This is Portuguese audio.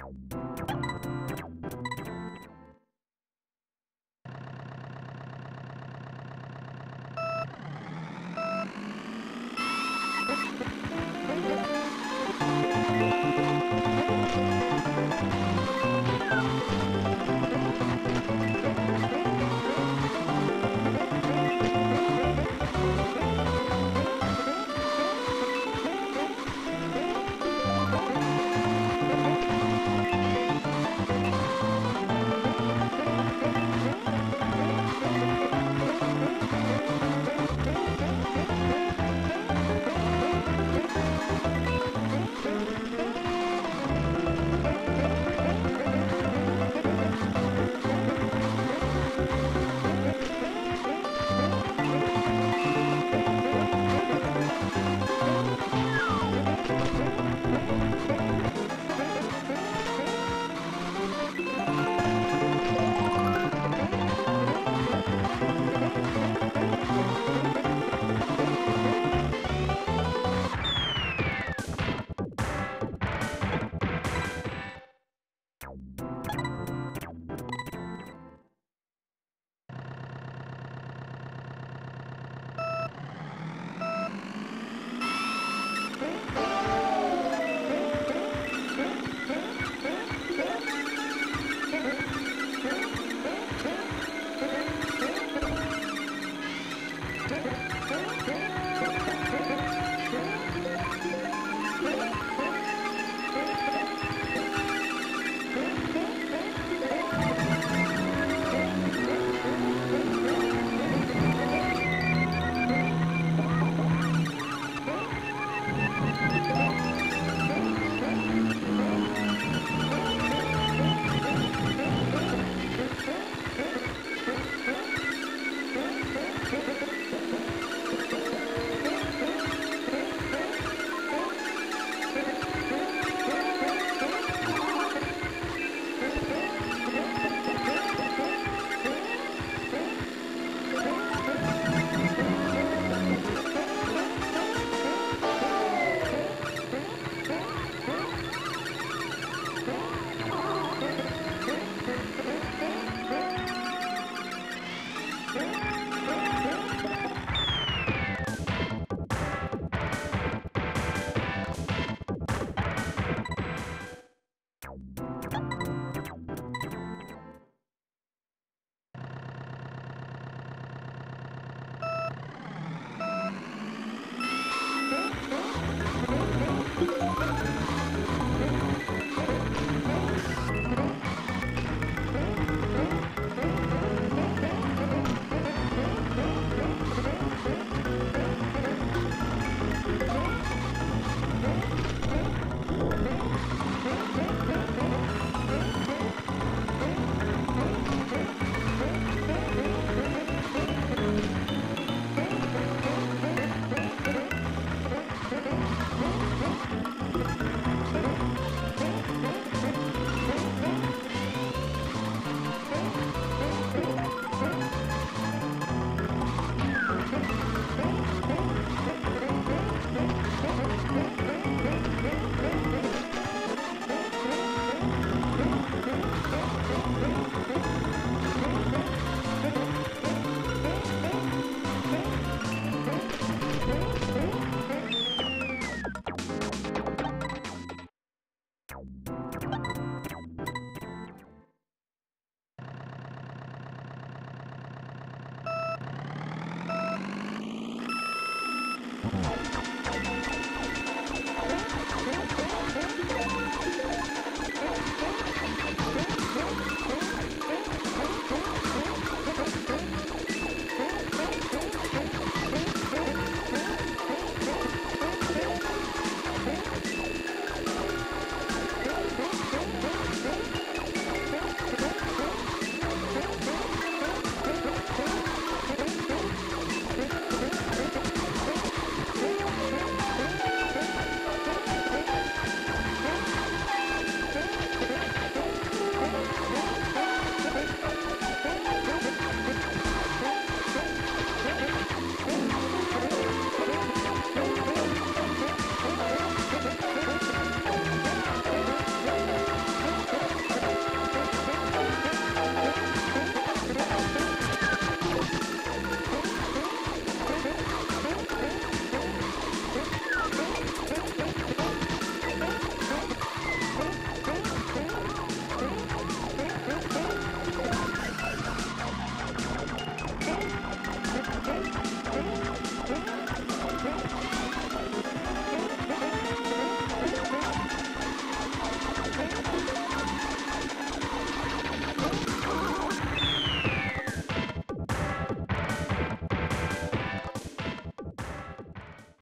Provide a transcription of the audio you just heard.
Música